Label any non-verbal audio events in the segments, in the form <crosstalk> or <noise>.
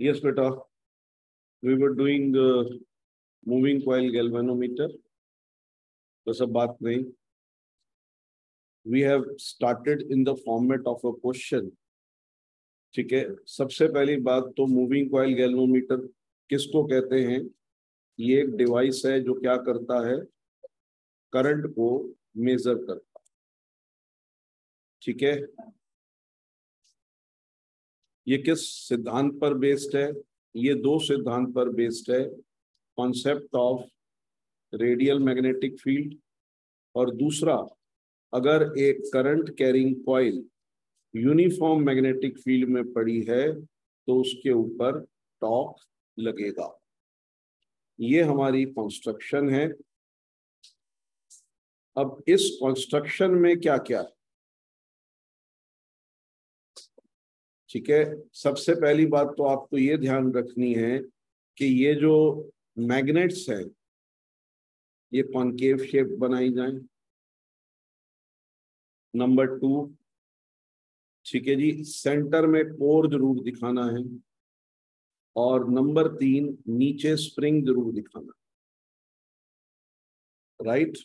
Yes, beta. We were doing uh, moving coil galvanometer. तो सब बात नहीं. We have started in the format of a question. ठीक है सबसे पहली बात तो मूविंग कॉइल गैल्वोमीटर किसको कहते हैं ये एक डिवाइस है जो क्या करता है करंट को मेजर करता ठीक है ये किस सिद्धांत पर बेस्ड है? ये दो सिद्धांत पर बेस्ड है concept of radial magnetic field और दूसरा, अगर एक current carrying coil uniform magnetic field में पड़ी है तो उसके ऊपर टॉक लगेगा। ये हमारी कंस्ट्रक्शन है। अब इस कंस्ट्रक्शन में क्या क्या है? ठीक है? सबसे पहली बात तो आपको ये ध्यान रखनी है कि ये जो मैग्नेट्स है, ये कॉन्केव शेप बनाई जाए। नंबर टू, ठीक है जी, सेंटर में कोर ज़रूर दिखाना है। और नंबर तीन, नीचे स्प्रिंग ज़रूर दिखाना। राइट?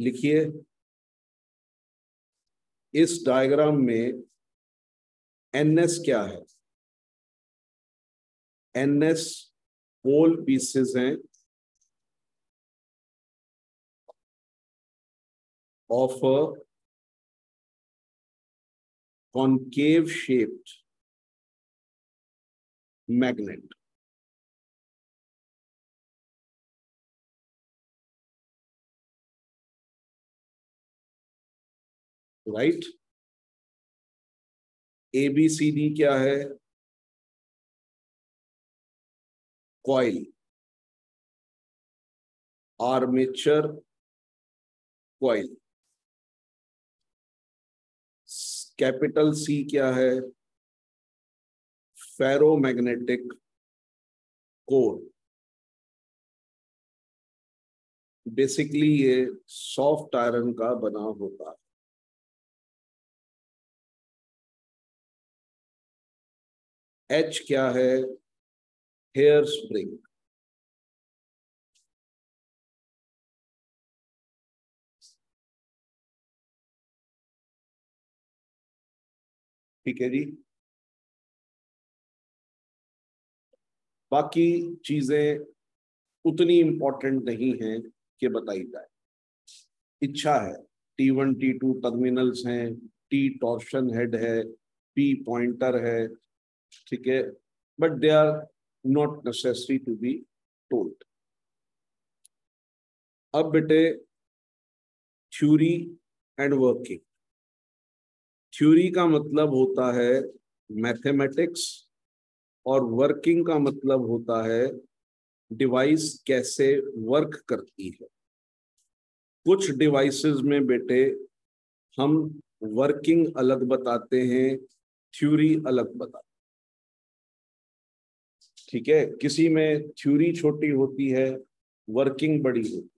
लिखिए। इस डायग्राम में एनएस क्या है? एनएस पोल पीसेस हैं of a concave shaped right? A B C D क्या है? Coil armature coil capital C क्या है? फेरोमैग्नेटिक कोर बेसिकली ये सॉफ्ट आयरन का बना होता है। एच क्या है? हेयर स्प्रिंग ठीक है जी। बाकी चीज़ें उतनी इंपॉर्टेंट नहीं है कि बताई जाए। इच्छा है। T one T two terminals हैं। टी टॉर्शन हेड है। पी पॉइंटर है। ठीक है? But they are not necessary to be told अब बेटे थ्योरी एंड वर्किंग थ्योरी का मतलब होता है मैथमेटिक्स और वर्किंग का मतलब होता है डिवाइस कैसे वर्क करती है। कुछ डिवाइसेस में बेटे, हम वर्किंग अलग बताते हैं थ्योरी अलग बताते ठीक है? किसी में थ्योरी छोटी होती है, वर्किंग बड़ी होती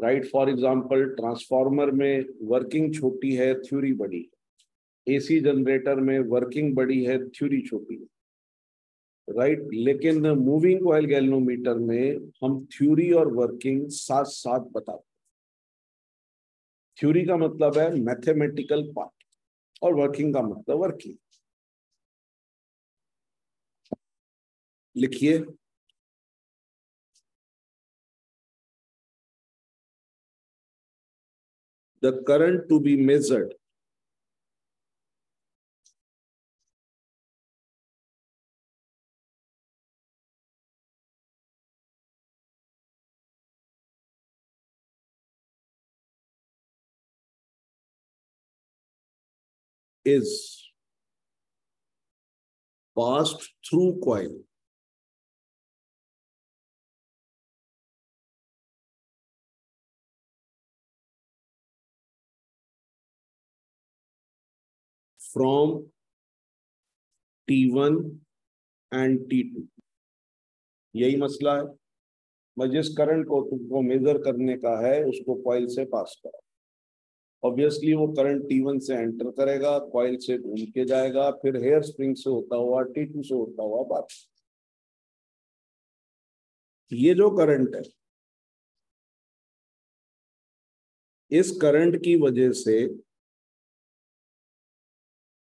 राइट फॉर एग्जांपल ट्रांसफार्मर में वर्किंग छोटी है, थ्योरी बड़ी है। एसी जनरेटर में वर्किंग बड़ी है, थ्योरी छोटी है। Right right? लेकिन मूविंग कॉयल गैल्नोमीटर में हम थ्योरी और वर्किंग साथ साथ बताते थ्योरी का मतलब है मैथमेटिकल पार्ट और वर्किंग का मतलब वर्किंग लिखिए the current to be measured is passed through coil from T1 and T2 यही मसला है। मैं जिस करंट को तुमको मेजर करने का है, उसको कॉइल से पास करो। ऑब्वियसली वो करंट T1 से एंटर करेगा कॉइल से घूम के जाएगा, फिर हेयर स्प्रिंग से होता हुआ T2 से होता हुआ बात। ये जो करंट है, इस करंट की वजह से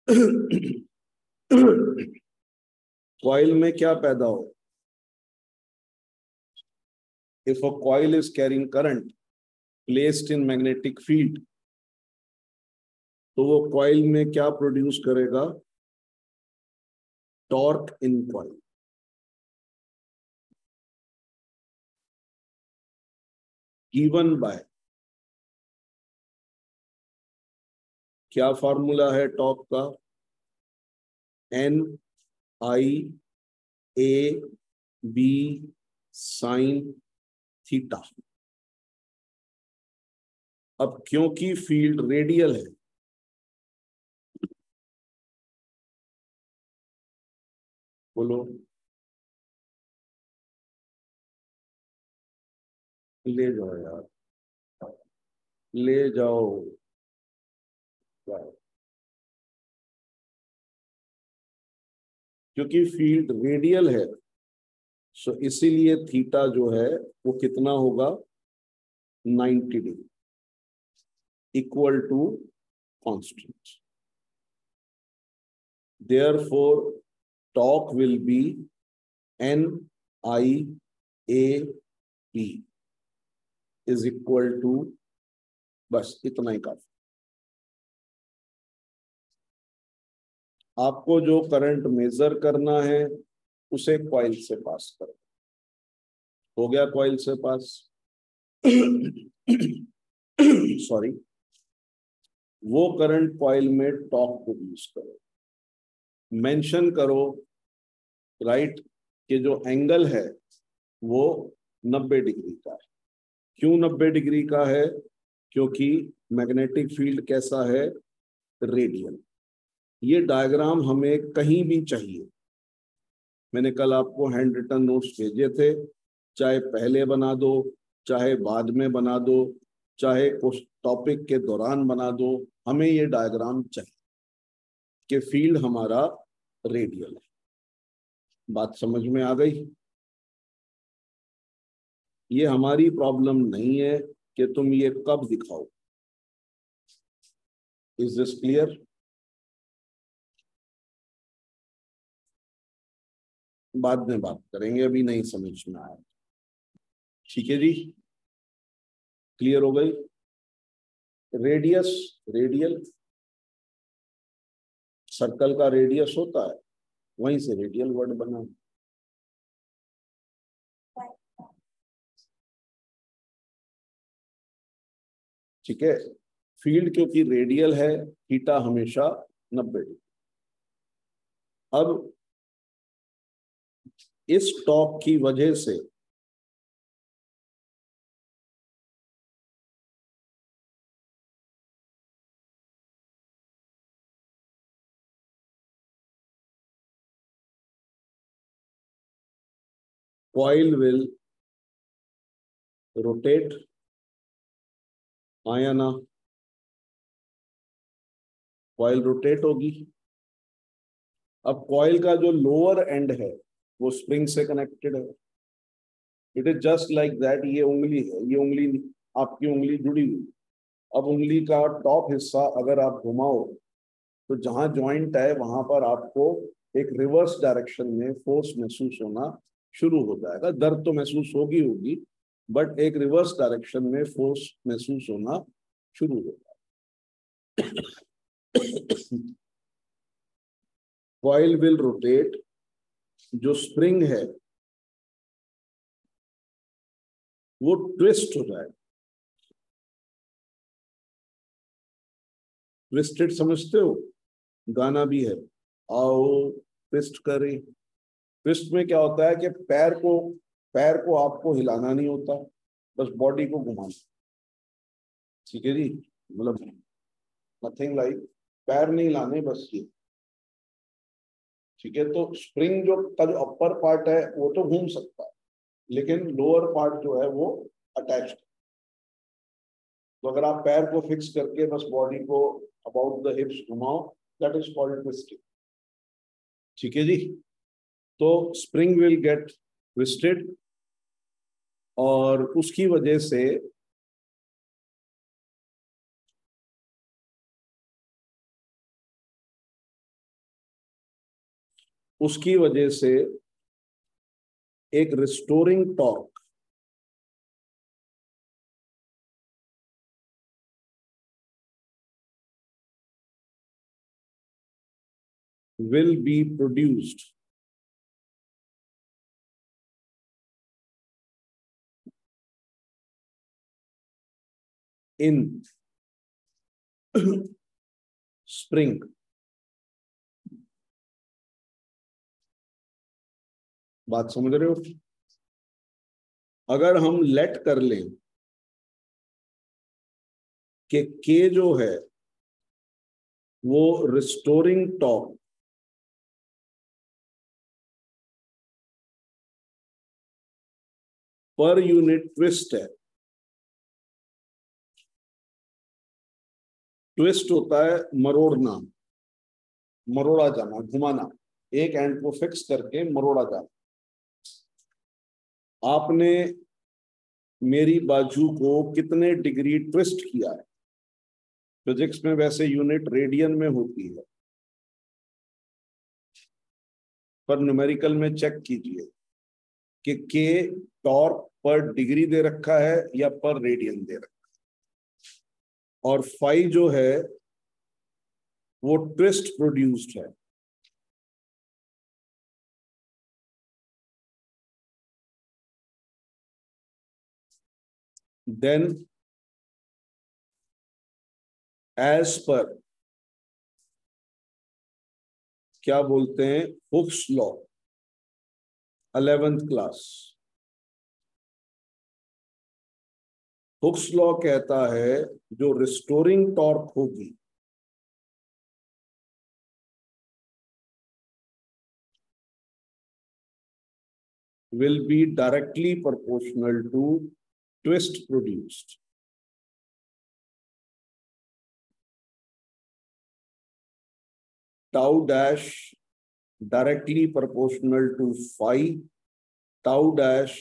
<coughs> क्वाइल में क्या पैदा हो? If a coil is carrying current placed in magnetic field तो वो क्वाइल में क्या प्रोड्यूस करेगा? Torque in coil given by क्या फॉर्मूला है टॉप का? N I A B sine theta अब क्योंकि फ़ील्ड रेडियल है, बोलो। ले जाओ यार। ले जाओ। क्योंकि फ़ील्ड रेडियल है सो इसीलिए थीटा जो है, वो कितना होगा? 90 degree. Equal to constant. For torque will be N I A p is equal to, बस इतना ही काफ़ी। आपको जो करंट मेजर करना है, उसे कॉइल से पास करो। हो गया कॉइल से पास सॉरी वो करंट कॉइल में टॉक यूज़ करो। मेंशन करो राइट कि जो एंगल है, वो 90 डिग्री का है। क्यों 90 डिग्री का है? क्योंकि मैग्नेटिक फ़ील्ड कैसा है? रेडियल ये डायग्राम हमें कहीं भी चाहिए। मैंने कल आपको हैंड रिटर्न नोट्स भेजे थे। चाहे पहले बना दो, चाहे बाद में बना दो, चाहे उस टॉपिक के दौरान बना दो, हमें ये डायग्राम चाहिए कि फ़ील्ड हमारा रेडियल है। बात समझ में आ गई? ये हमारी प्रॉब्लम नहीं है कि तुम ये कब दिखाओ। इज़ दिस क्लियर बाद में बात करेंगे, अभी नहीं समझ में आया। ठीक है जी? क्लियर हो गई? रेडियस रेडियल सर्कल का रेडियस होता है, वहीं से रेडियल वर्ड बना ठीक है? फ़ील्ड क्योंकि रेडियल है थीटा हमेशा नब्बे डिग्री। अब इस टॉप की वजह से coil will rotate आया ना कॉइल रोटेट होगी। अब कॉइल का जो लोअर एंड है वो स्प्रिंग से कनेक्टेड है। It is just like that ये उंगली है, ये उंगली आपकी उंगली जुड़ी हुई। अब उंगली का टॉप हिस्सा अगर आप घुमाओ तो जहाँ ज्वाइंट है, वहाँ पर आपको एक रिवर्स डायरेक्शन में फोर्स महसूस होना शुरू हो जाएगा। दर्द तो महसूस होगी होगी बट एक रिवर्स डायरेक्शन में फोर्स महसूस होना शुरू हो जाएगा। <coughs> विल रोटेट जो स्प्रिंग है, वो ट्विस्ट हो जाएगा ट्विस्टेड समझते हो? गाना भी है। आओ, ट्विस्ट करें। ट्विस्ट में क्या होता है कि पैर को पैर को आपको हिलाना नहीं होता, बस बॉडी को घुमाना। ठीक है जी? मतलब नथिंग लाइक पैर नहीं लाने बस ये। ठीक है? तो स्प्रिंग जो का जो अपर पार्ट है, वो तो घूम सकता है, लेकिन लोअर पार्ट जो है वो अटैच तो अगर आप पैर को फिक्स करके बस बॉडी को अबाउट द हिप्स घुमाओ दैट इज़ कॉल्ड ट्विस्टिंग ठीक है जी? तो स्प्रिंग विल गेट ट्विस्टेड और उसकी वजह से उसकी वजह से एक restoring torque will be produced in spring बात समझ रहे हो? अगर हम लेट कर लें कि के जो है, वो रिस्टोरिंग टॉप पर यूनिट ट्विस्ट है। ट्विस्ट होता है मरोड़ना, मरोड़ा जाना, घुमाना, एक एंड को फिक्स करके मरोड़ा जाना। आपने मेरी बाजू को कितने डिग्री ट्विस्ट किया है? फिजिक्स में वैसे यूनिट रेडियन में होती है। पर न्यूमेरिकल में चेक कीजिए कि के टॉर्क पर डिग्री दे रखा है या पर रेडियन दे रखा है। और फाइव जो है, वो ट्विस्ट प्रोड्यूस्ड है। देन एज पर क्या बोलते हैं? Hooke's law eleventh class Hooke's law कहता है जो रिस्टोरिंग टॉर्क होगी, will be directly proportional to twist produced. Tau dash directly proportional to phi, tau dash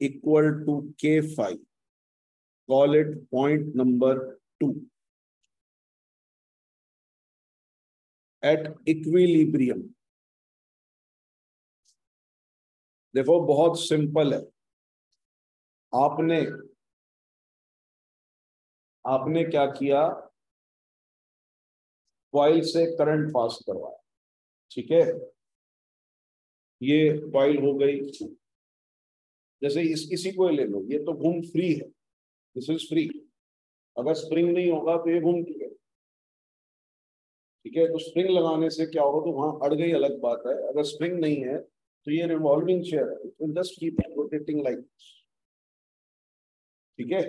equal to k phi. Call it point number two. At equilibrium. देखो बहुत simple है आपने आपने क्या किया? क्वाइल से करंट पास करवाया। ठीक है? ये क्वाइल हो गई। जैसे इस किसी को ले लो। ये तो घूम फ्री है। दिस इज़ फ्री अगर स्प्रिंग नहीं होगा तो ये घूम ठीक है। ठीक है? तो स्प्रिंग लगाने से क्या होगा? तो वहाँ अड़ गई अलग बात है। अगर स्प्रिंग नहीं है तो ये रिवॉल्विंग चेयर है। जस्ट कीप रोटेटिंग लाइक ठीक है?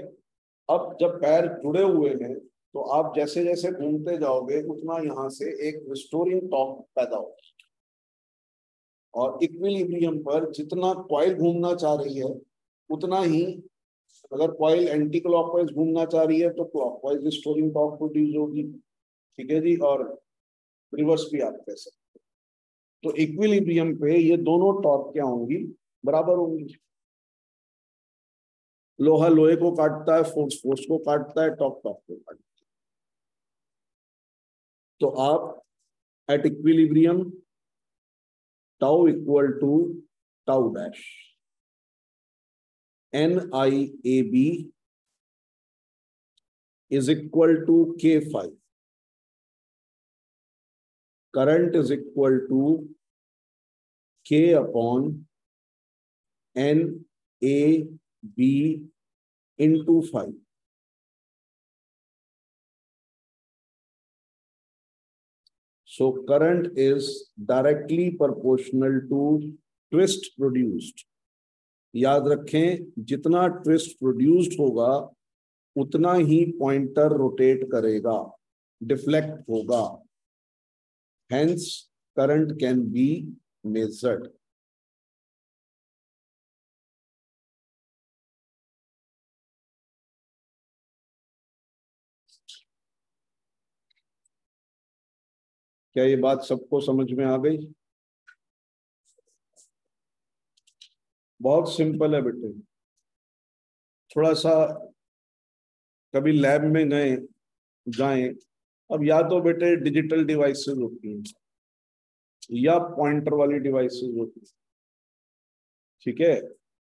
अब जब पैर जुड़े हुए हैं तो आप जैसे जैसे घूमते जाओगे, उतना यहाँ से एक रिस्टोरिंग टॉप पैदा होगा। और इक्विलिब्रियम पर जितना क्वाइल घूमना चाह रही है, उतना ही अगर क्वाइल एंटी क्लॉकवाइज घूमना चाह रही है तो क्लॉकवाइज रिस्टोरिंग टॉप प्रोड्यूस होगी। ठीक है जी? और रिवर्स भी आप कह सकते तो इक्विलिब्रियम पे ये दोनों टॉर्क क्या होंगी? बराबर होंगी। लोहा लोहे को काटता है फोर्स फोर्स को काटता है टॉप टॉप को काटता है। तो आप at equilibrium tau equal to tau dash N I A B is equal to K phi current is equal to K upon N a b into 5 so current is directly proportional to twist produced याद रखें जितना twist produced होगा उतना ही pointer rotate करेगा deflect होगा Hence, current can be measured. क्या ये बात सबको समझ में आ गई? बहुत सिंपल है बेटे। थोड़ा सा कभी लैब में गए, जाएँ। अब या तो बेटे डिजिटल डिवाइसेस होती हैं, या पॉइंटर वाली डिवाइसेस होती है। ठीक है?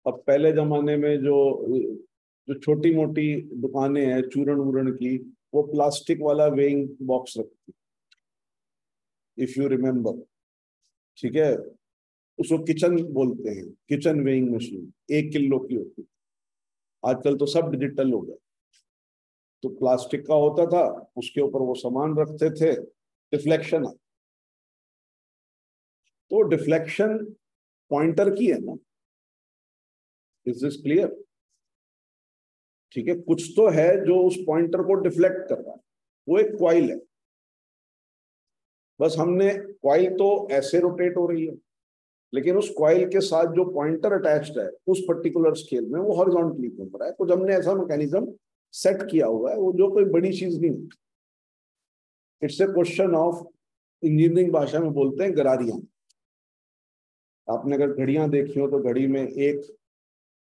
अब पहले जमाने में जो जो छोटी मोटी दुकानें हैं चूरण वूरण की, वो प्लास्टिक वाला वेइंग बॉक्स रखती इफ़ यू रिमेम्बर ठीक है? उसको किचन बोलते हैं किचन वेइंग मशीन एक किलो की होती है। आजकल तो सब डिजिटल हो गया। तो प्लास्टिक का होता था, उसके ऊपर वो सामान रखते थे डिफ्लेक्शन तो डिफ्लेक्शन पॉइंटर की है ना? इज़ दिस क्लियर ठीक है? कुछ तो है जो उस पॉइंटर को डिफ्लेक्ट कर रहा है। वो एक क्वाइल है। बस हमने क्वाइल तो ऐसे रोटेट हो रही है। लेकिन उस क्वाइल के साथ जो पॉइंटर अटैच्ड है, उस पर्टिकुलर स्केल में वो हॉरिजॉन्टली घूम रहा है। कुछ हमने ऐसा मैकेनिज्म सेट किया हुआ है, वो जो कोई बड़ी चीज़ नहीं it's a question of engineering भाषा में बोलते हैं गरारियाँ। आपने अगर घड़ियाँ देखी हो तो घड़ी में एक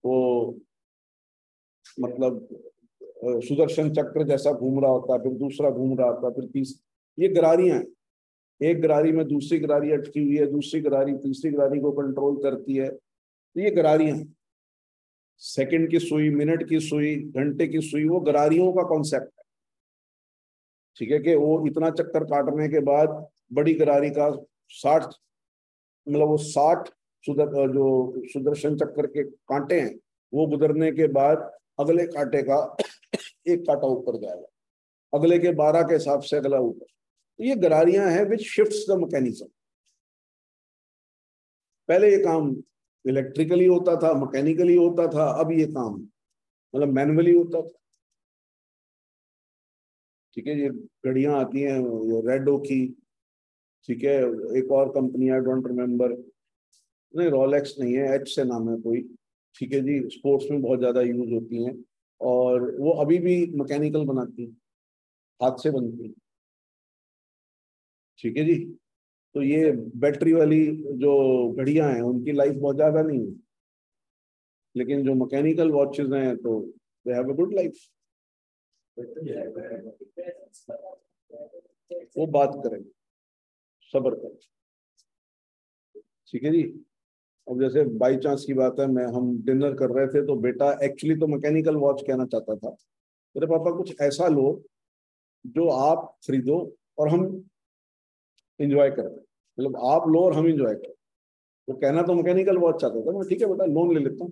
वो मतलब सुदर्शन चक्र जैसा घूम रहा होता है, फिर दूसरा घूम रहा होता है, फिर तीस, ये गरारियाँ हैं। एक गरारी में दूसरी गरारी अटकी हुई है, दूसरी गरारी तीसरी गरारी को कंट्रोल करती है। तो ये गरारियाँ सेकंड की सुई मिनट की सुई, घंटे की सुई, वो गरारियों का कॉन्सेप्ट है। ठीक है कि वो इतना चक्कर काटने के बाद बड़ी गरारी का साठ मतलब वो साठ सुदर जो सुदर्शन चक्कर के कांटे हैं, वो गुजरने के बाद अगले कांटे का <coughs> एक कांटा ऊपर जाएगा। अगले के बारह के हिसाब से अगला ऊपर। तो ये गरारियाँ हैं विच शिफ्ट द मैकेनिज्म पहले ये काम इलेक्ट्रिकली होता था मैकेनिकली होता था, अब ये काम मतलब मैनुअली होता था। ठीक है, ये घड़ियाँ आती हैं, ये रेडो की ठीक है, एक और कंपनी आई डोंट रिमेम्बर नहीं रोलेक्स नहीं है एच से नाम है कोई। ठीक है जी स्पोर्ट्स में बहुत ज़्यादा यूज़ होती हैं, और वो अभी भी मैकेनिकल बनाती हैं, हाथ से बनती हैं। ठीक है जी? तो ये बैटरी वाली जो घड़ियाँ हैं, उनकी लाइफ बहुत ज़्यादा नहीं है। लेकिन जो मैकेनिकल वॉचेस हैं तो they have a good life वो बात करेंगे सबर कर। ठीक है जी? अब जैसे बाई चांस की बात है, मैं, हम डिनर कर रहे थे तो बेटा एक्चुअली तो मैकेनिकल वॉच कहना चाहता था। मेरे पापा, कुछ ऐसा लो, जो आप खरीदो और हम इंजॉय करें मतलब आप लो और हम इंजॉय करें तो कहना तो मैकेनिकल बहुत चाहता था मैं ठीक है बेटा लोन ले लेता हूँ।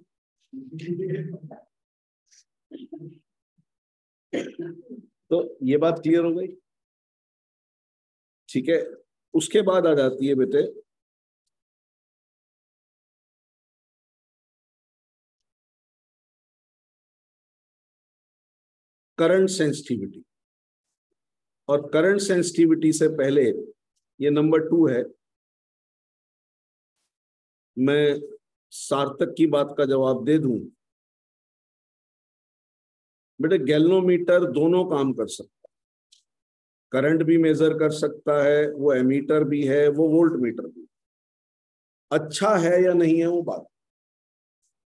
तो ये बात क्लियर हो गई? ठीक है, उसके बाद आ जाती है बेटे। करंट सेंसिटिविटी और करंट सेंसिटिविटी से पहले ये नंबर टू है। मैं सार्थक की बात का जवाब दे दूँ। बेटे, गैल्नोमीटर दोनों काम कर सकता है। करंट भी मेजर कर सकता है, वो एमीटर भी है, वो वोल्ट मीटर भी अच्छा है या नहीं है वो बात?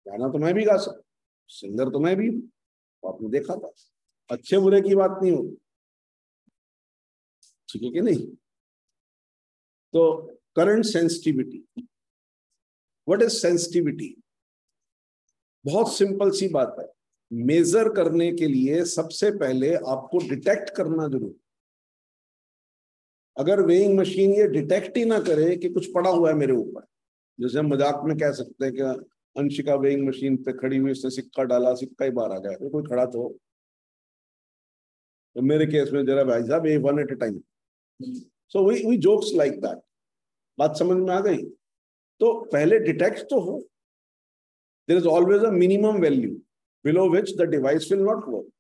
गाना तो मैं भी गा सकता सिंगर तो मैं भी हूँ आपने देखा था। अच्छे बुरे की बात नहीं होगी ठीक है कि नहीं? तो current sensitivity what is sensitivity बहुत सिंपल सी बात है। मेजर करने के लिए सबसे पहले आपको डिटेक्ट करना ज़रूर। अगर वेइंग मशीन ये डिटेक्ट ही ना करे कि कुछ पड़ा हुआ है मेरे ऊपर, जैसे हम मज़ाक में कह सकते हैं कि अंशिका वेइंग मशीन पे खड़ी हुई, उसने सिक्का डाला, सिक्का ही बाहर आ गया कोई खड़ा तो। तो मेरे केस में जरा भाई साहब a one at a time so we we jokes like that बात समझ में आ गई? तो पहले डिटेक्ट तो हो। There is always a minimum value below which the device will not work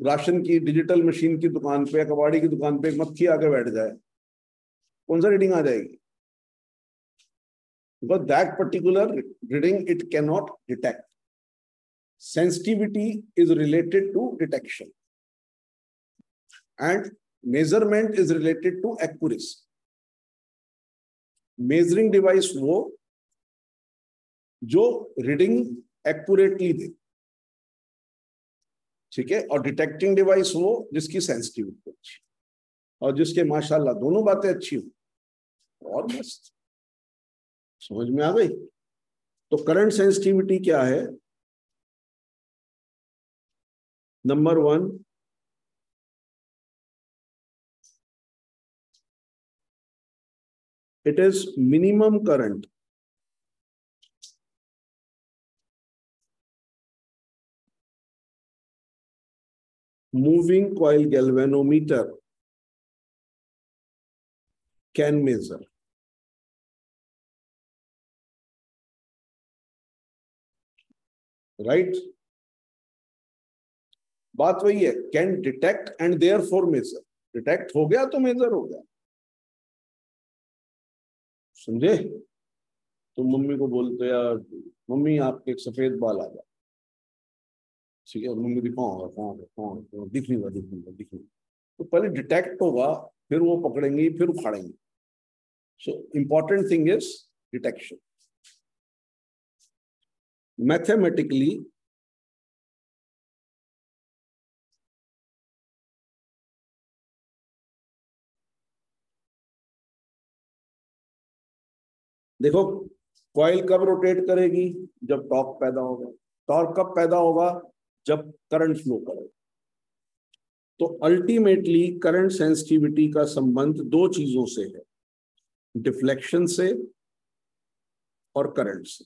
ration की डिजिटल मशीन की दुकान पे कबाड़ी की दुकान पे एक मक्खी आके बैठ जाए, कौन सा रीडिंग आ जाएगी? Because that particular reading it cannot detect. Sensitivity is related to detection. And measurement is related to accuracy measuring device वो, जो रीडिंग एक्यूरेटली दे। ठीक है? और डिटेक्टिंग डिवाइस वो, जिसकी सेंसिटिविटी अच्छी और जिसके माशाल्लाह दोनों बातें अच्छी हो। और मस्त समझ में आ गई? तो करंट सेंसिटिविटी क्या है? Number one it is minimum current moving coil galvanometer can measure right बात वही है can detect and therefore measure detect हो गया तो मेजर हो गया समझे? तो मम्मी को बोलते यार, मम्मी, आपके एक सफ़ेद बाल आ गया। ठीक है, मम्मी दिखाऊँगा कौन कौन दिख नहीं दिख नहीं दिख नहीं तो पहले डिटेक्ट होगा, फिर वो पकड़ेंगे, फिर उखाड़ेंगे। So important thing is detection mathematically देखो कॉइल कब रोटेट करेगी? जब टॉर्क पैदा होगा। टॉर्क कब पैदा होगा? जब करंट फ्लो करेगा। तो अल्टीमेटली करंट सेंसिटिविटी का संबंध दो चीज़ों से है। डिफ्लेक्शन से और करंट से।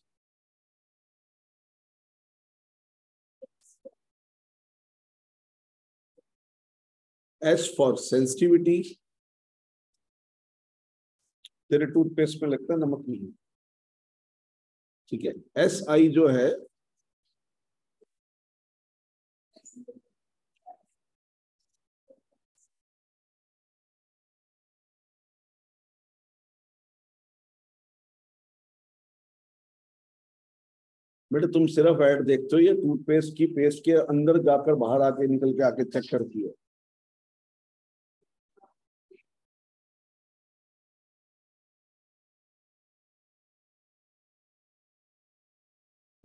एस फॉर सेंसिटिविटी तेरे टूथपेस्ट में लगता है नमक नहीं ठीक है एस आई जो है, बेटे तुम सिर्फ़ ऐड देखते हो, ये टूथपेस्ट की पेस्ट के अंदर जाकर बाहर आके निकल के आके चेक करती है।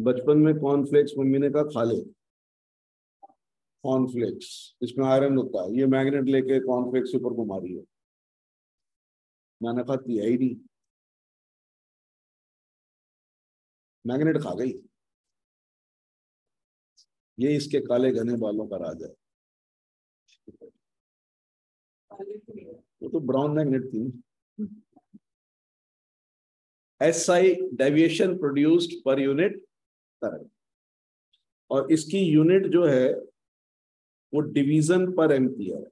बचपन में कॉर्नफ्लेक्स मम्मी ने कहा, खा ले। कॉर्नफ्लेक्स इसमें आयरन होता है। ये मैग्नेट लेके कॉर्नफ्लेक्स ऊपर घुमा रही है। मैंने कहा थी ही नहीं। मैग्नेट खा गई। ये इसके काले घने बालों का राज है। वो तो ब्राउन मैग्नेट थी एस आई डेविएशन प्रोड्यूस्ड पर यूनिट करंट और इसकी यूनिट जो है वो डिवीज़न पर एम्पियर है।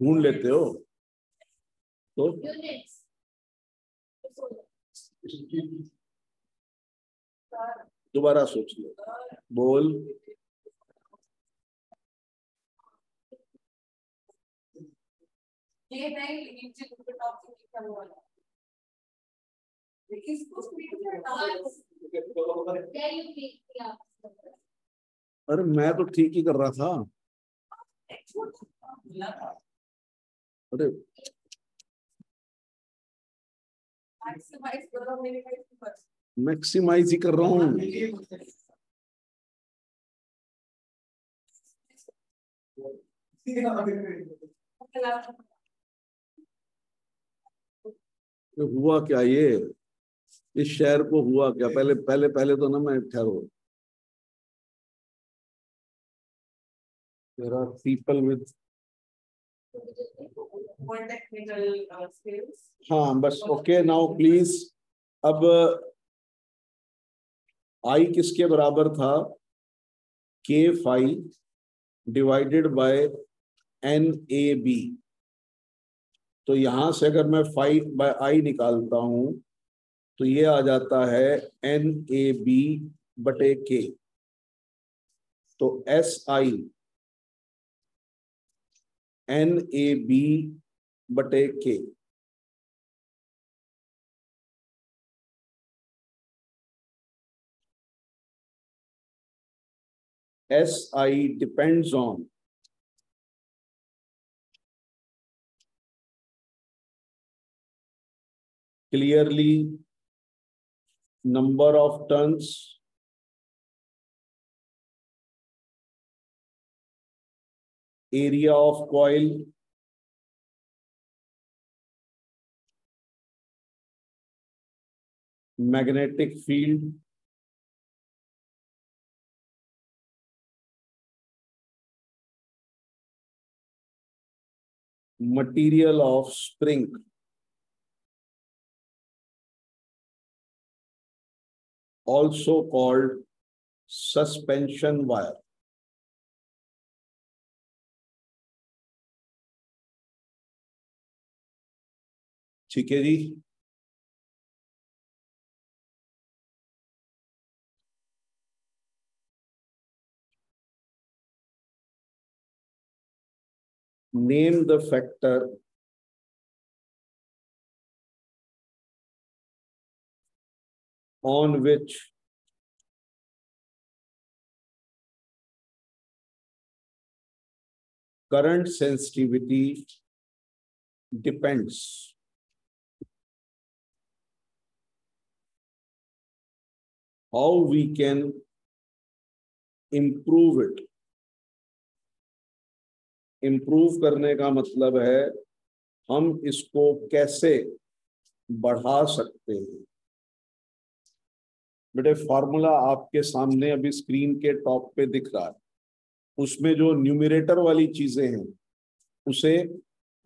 ढूंढ लेते हो? तो? दोबारा सोच लो। बोल। ये नहीं नीचे ऊपर टॉप से लिखा हुआ है। इसको अरे मैं तो ठीक ही कर रहा था। अरे। मैक्सिमाइज ही कर रहा हूँ। तो हुआ क्या ये? इस शहर को हुआ क्या? पहले पहले पहले तो ना मैं ठहरो। There are people with हाँ बस ओके नाउ प्लीज़ अब आई किसके बराबर था? K five divided by N A B तो यहाँ से अगर मैं फाइव बाय आई निकालता हूँ तो ये आ जाता है एन ए बी बटे के तो S I N A B बटे K S I depends on clearly number of turns. Area of coil. Magnetic field. Material of spring also called suspension wire ठीक है जी name the factor on which current sensitivity depends. How we can improve it. Improve करने का मतलब है हम इसको कैसे बढ़ा सकते हैं बेटे फॉर्मूला आपके सामने अभी स्क्रीन के टॉप पे दिख रहा है। उसमें जो न्यूमिरेटर वाली चीज़ें हैं, उसे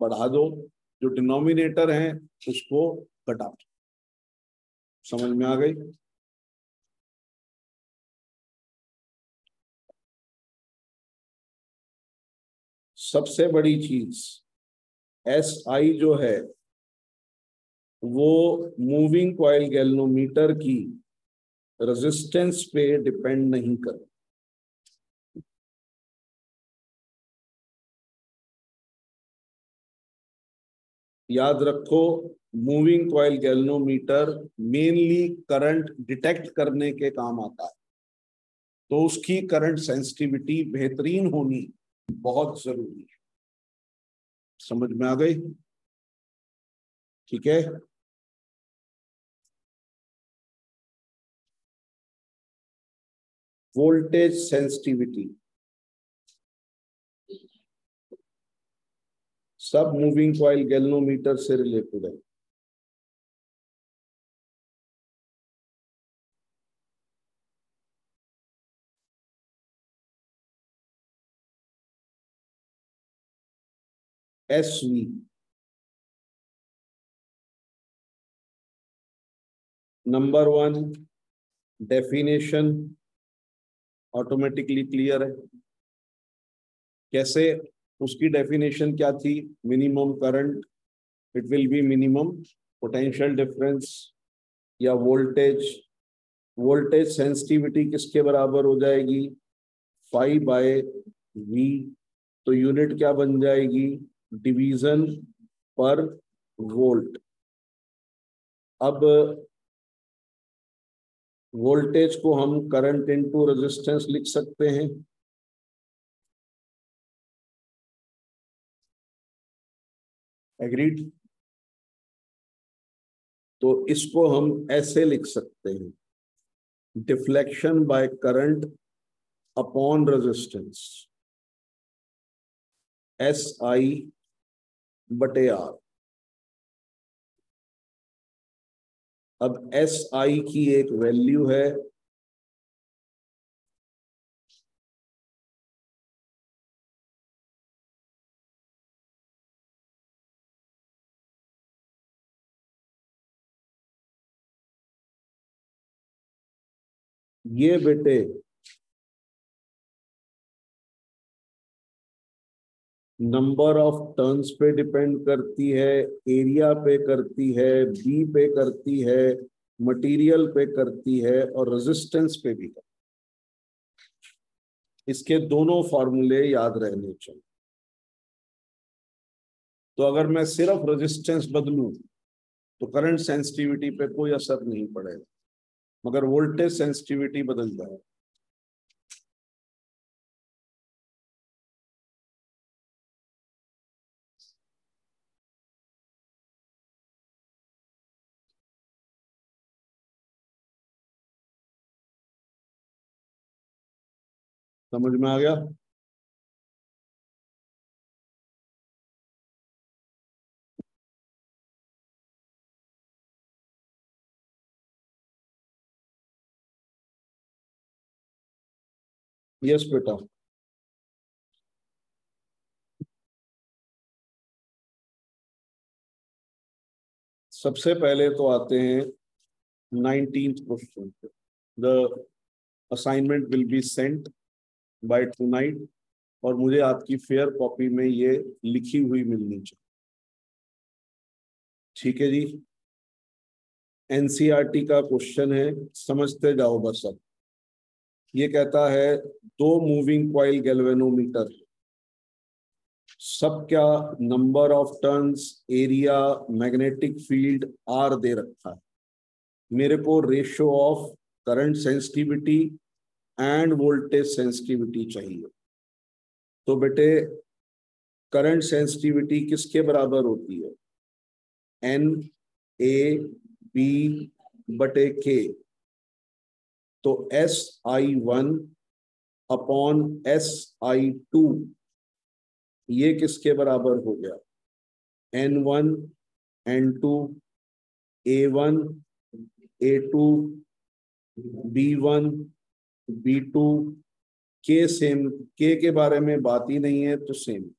बढ़ा दो। जो डिनोमिनेटर है, उसको घटा दो समझ में आ गई? सबसे बड़ी चीज़ एस आई जो है, वो मूविंग कॉइल गैल्नोमीटर की रेजिस्टेंस पे डिपेंड नहीं कर याद रखो moving coil galvanometer mainly current detect करने के काम आता है। तो उसकी करंट सेंसिटिविटी बेहतरीन होनी बहुत ज़रूरी है। समझ में आ गई? ठीक है? वोल्टेज सेंसिटिविटी सब मूविंग कॉइल गैल्नोमीटर से रिलेटेड है। SV. Number one definition. Automatically clear है। कैसे? उसकी डेफिनेशन क्या थी? Minimum current it will be minimum potential difference या वोल्टेज वोल्टेज सेंसिटिविटी किसके बराबर हो जाएगी? फाइव बाय वी तो यूनिट क्या बन जाएगी? डिवीज़न पर वोल्ट अब वोल्टेज को हम करंट इनटू रेजिस्टेंस लिख सकते हैं। एग्रीड तो इसको हम ऐसे लिख सकते हैं। Deflection by current upon resistance S I बटे आर अब एस आई की एक वैल्यू है। ये बेटे नंबर ऑफ़ टर्न्स पे डिपेंड करती है एरिया पे करती है बी पे करती है मटेरियल पे करती है और रेजिस्टेंस पे भी करती इसके दोनों फॉर्मूले याद रहने चाहिए। तो अगर मैं सिर्फ़ रेजिस्टेंस बदलूं तो करंट सेंसिटिविटी पे कोई असर नहीं पड़ेगा। मगर वोल्टेज सेंसिटिविटी बदल जाए समझ में आ गया? यस बेटा। सबसे पहले तो आते हैं nineteen question the assignment will be sent by tonight और मुझे आपकी फेयर कॉपी में ये लिखी हुई मिलनी चाहिए। ठीक है जी? एनसीईआरटी का क्वेश्चन है, समझते जाओ बस अब। ये कहता है, दो मूविंग क्वाइल गैल्वेनोमीटर सब क्या number of turns area magnetic field R दे रखा है। मेरे को ratio of current sensitivity and voltage sensitivity चाहिए। तो बेटे करंट सेंसिटिविटी किसके बराबर होती है? एन ए बी बटे के तो S I one upon S I two ये किसके बराबर हो गया? N one N two A one A two B one B two K same K के बारे में बात ही नहीं है तो सेम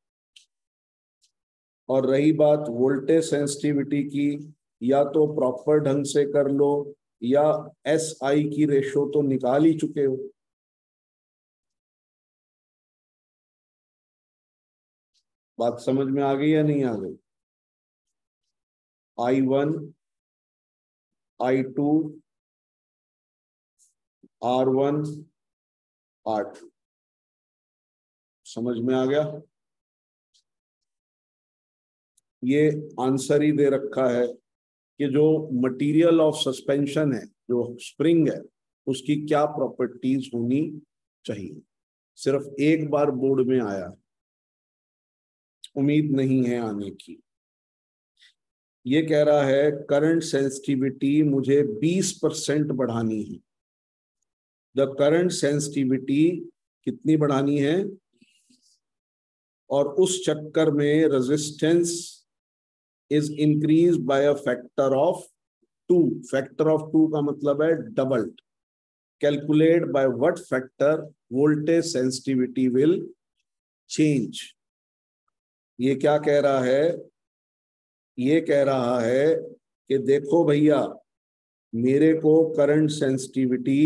और रही बात वोल्टेज सेंसिटिविटी की, या तो प्रॉपर ढंग से कर लो, या एस आई की रेशो तो निकाल ही चुके हो। बात समझ में आ गई या नहीं आ गई? I one I two R one R two समझ में आ गया? ये आंसर ही दे रखा है कि जो मटेरियल ऑफ़ सस्पेंशन है, जो स्प्रिंग है, उसकी क्या प्रॉपर्टीज़ होनी चाहिए? सिर्फ़ एक बार बोर्ड में आया। उम्मीद नहीं है आने की। ये कह रहा है करंट सेंसिटिविटी मुझे 20 परसेंट बढ़ानी है। द करंट सेंसिटिविटी कितनी बढ़ानी है? और उस चक्कर में resistance is increase by a factor of two factor of two का मतलब है double calculate by what factor voltage sensitivity will change ये क्या कह रहा है? ये कह रहा है कि देखो भैया, मेरे को करंट सेंसिटिविटी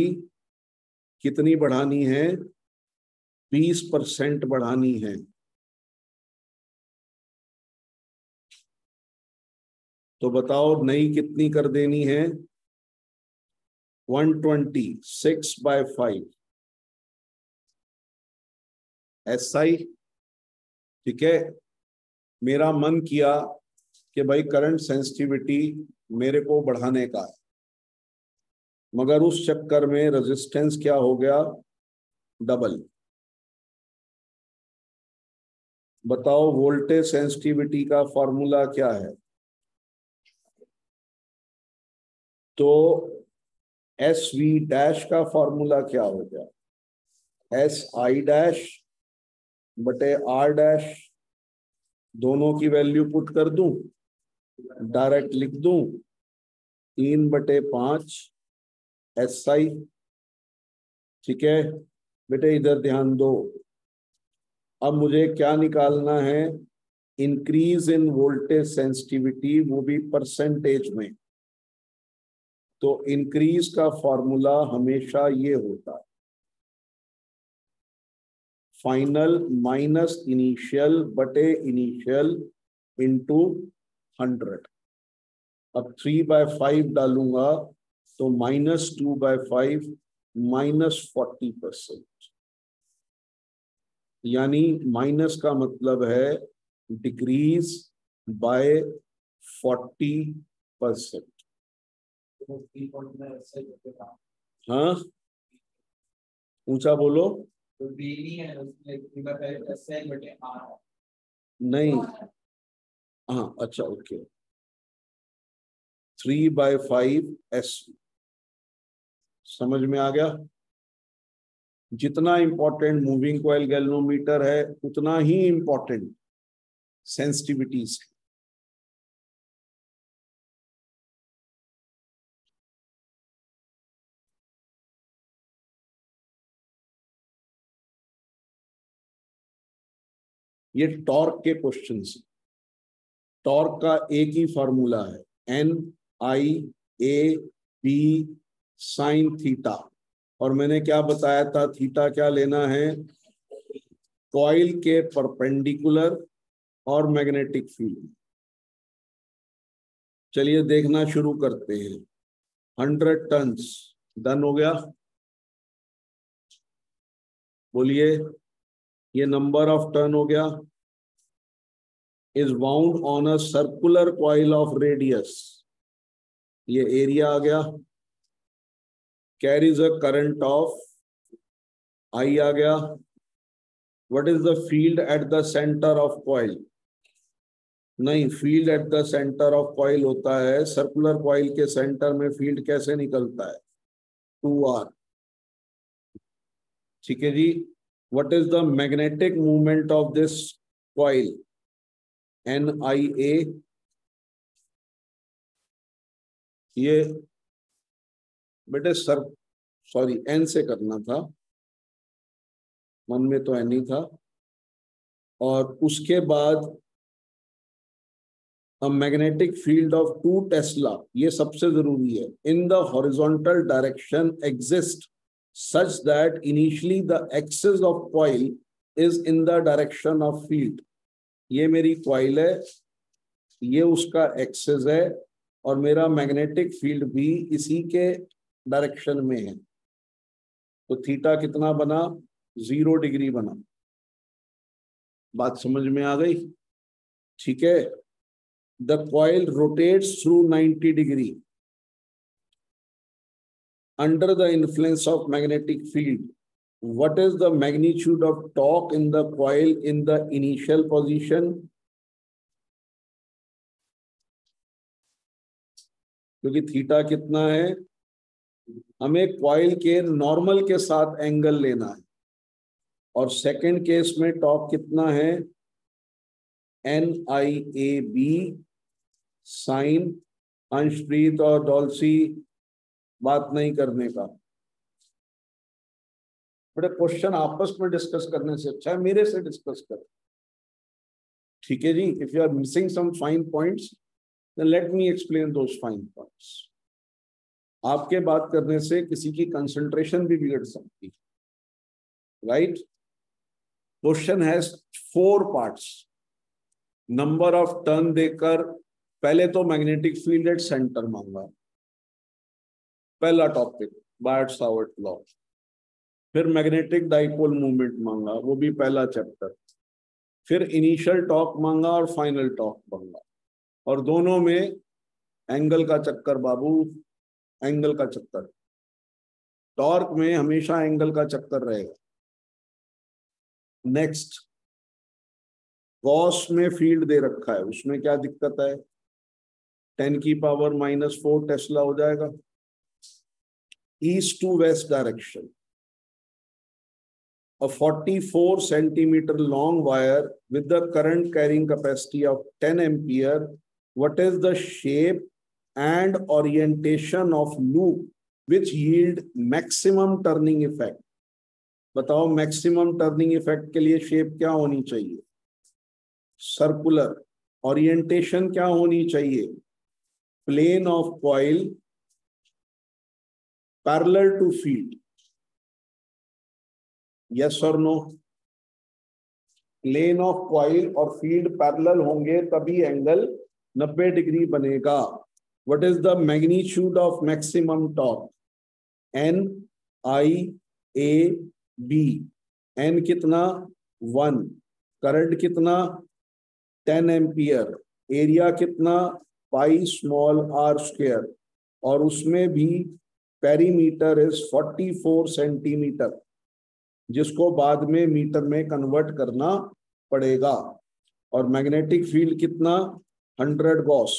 कितनी बढ़ानी है? 20 परसेंट बढ़ानी है। तो बताओ नई कितनी कर देनी है? 120 six by five S I ठीक है? मेरा मन किया कि भाई करंट सेंसिटिविटी मेरे को बढ़ाने का। है मगर उस चक्कर में रेजिस्टेंस क्या हो गया? डबल बताओ वोल्टेज सेंसिटिविटी का फॉर्मूला क्या है? तो एस वी डैश का फॉर्मूला क्या हो गया? एस आई डैश बटे आर डैश दोनों की वैल्यू पुट कर दूँ डायरेक्ट लिख दूँ, तीन बटे पाँच एस आई। ठीक है? बेटे, इधर ध्यान दो। अब मुझे क्या निकालना है? इंक्रीज इन वोल्टेज सेंसिटिविटी वो भी परसेंटेज में। तो इंक्रीज का फॉर्मूला हमेशा ये होता है। फाइनल माइनस इनिशियल बटे इनिशियल इंटू हंड्रेड अब थ्री बाय फाइव डालूँगा। तो minus two by five minus forty percent यानी माइनस का मतलब है डिक्रीज बाय फोर्टी परसेंट हाँ? ऊँचा बोलो। नहीं। हाँ अच्छा okay three by five S समझ में आ गया? जितना इंपॉर्टेंट मूविंग कॉइल गैल्वेनोमीटर है, उतना ही इंपॉर्टेंट सेंसिटिविटीज है। ये टॉर्क के क्वेश्चंस टॉर्क का एक ही फॉर्मूला है। N I A B sine theta. और मैंने क्या बताया था, थीटा क्या लेना है? कॉइल के परपेंडिकुलर और मैग्नेटिक फ़ील्ड। चलिए देखना शुरू करते हैं। हंड्रेड टन्स, डन हो गया। बोलिए, ये नंबर ऑफ़ टर्न हो गया। Is bound on a circular coil of radius. ये एरिया आ गया। Carries a current of I आ गया. What is the field at the centre of coil नहीं field at the centre of coil होता है. Circular coil के centre में field कैसे निकलता है? Two R. ठीक है जी? What is the magnetic movement of this coil? Nia ये बेटे सर सॉरी एन से करना था। मन में तो एन ही था। और उसके बाद magnetic field of two tesla ये सबसे ज़रूरी है। In the horizontal direction exist such that initially the axis of coil is in the direction of field ये मेरी क्वाइल है, ये उसका एक्सेस है, और मेरा मैग्नेटिक फ़ील्ड भी इसी के डायरेक्शन में है। तो थीटा कितना बना? ज़ीरो डिग्री बना। बात समझ में आ गई? ठीक है? The coil rotate through 90 degree. Under the influence of magnetic field. What is the magnitude of torque in the coil in the initial position क्योंकि थीटा कितना है? हमें कॉइल के नॉर्मल के साथ एंगल लेना है। और सेकंड केस में टॉप कितना है? N I A B sine Anshpreet और डॉल्सी बात नहीं करने का। बड़े क्वेश्चन आपस में डिस्कस करने से अच्छा है, मेरे से डिस्कस कर। ठीक है जी? If you are missing some fine points let me explain those fine points आपके बात करने से किसी की कंसंट्रेशन भी बिगड़ सकती है। Right question has four parts number of turn देकर, पहले तो मैग्नेटिक फ़ील्ड एट सेंटर मांगा। पहला टॉपिक बायट सावर्ट लॉ फिर मैग्नेटिक डाइपोल मूवमेंट मांगा, वो भी पहला चैप्टर फिर इनिशियल टॉक मांगा और फाइनल टॉक मांगा। और दोनों में एंगल का चक्कर बाबू एंगल का चक्कर। टॉर्क में हमेशा एंगल का चक्कर रहेगा। नेक्स्ट गॉस में फ़ील्ड दे रखा है। उसमें क्या दिक्कत है? टेन की पावर माइनस फोर टेस्ला हो जाएगा। East to west direction. Forty four centimetre long wire with the current carrying capacity of ten ampere. What is the shape and orientation of loop which yield maximum turning effect? बताओ maximum turning effect के लिए shape क्या होनी चाहिए? Circular orientation क्या होनी चाहिए? Plane of coil parallel to field. Yes or no? Plane of coil और फ़ील्ड पैरेलल होंगे तभी एंगल 90 डिग्री बनेगा। What is the magnitude of maximum torque N I A B N कितना? वन करंट कितना? 10 ampere area कितना? Pi small are square और उसमें भी पेरीमीटर इज़ 44 सेंटीमीटर जिसको बाद में मीटर में कन्वर्ट करना पड़ेगा। और मैग्नेटिक फ़ील्ड कितना? 100 गॉस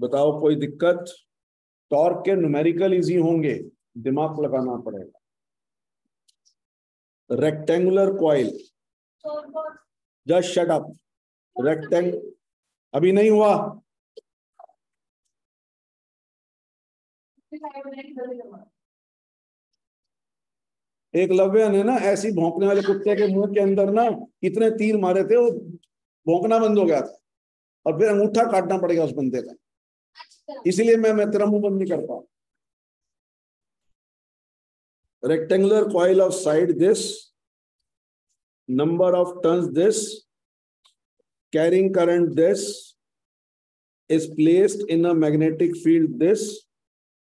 बताओ, कोई दिक्कत? टॉर्क के न्यूमेरिकल इजी होंगे, दिमाग लगाना पड़ेगा। Rectangular for just shut up rectang अभी नहीं हुआ. एक लव्य ने ना, ऐसी भौंकने वाले कुत्ते के मुँह के अंदर ना, इतने तीर मारे थे, वो भौंकना बंद हो गया था। और फिर अंगूठा काटना पड़ेगा उस बंदे का। इसीलिए मैं मैं बंद नहीं कर पा rectangular coil of side this number of turns this carrying current this is placed in a magnetic field this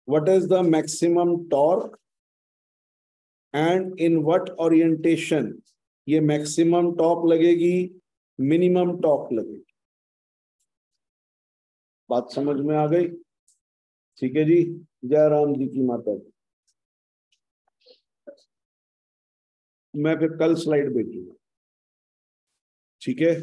what is the maximum torque and in what orientation ये मैक्सिमम टॉर्क लगेगी मिनिमम टॉर्क लगेगी। बात समझ में आ गई? ठीक है जी। जय राम जी की माता जी मैं फिर कल स्लाइड भेजूँगा ठीक है?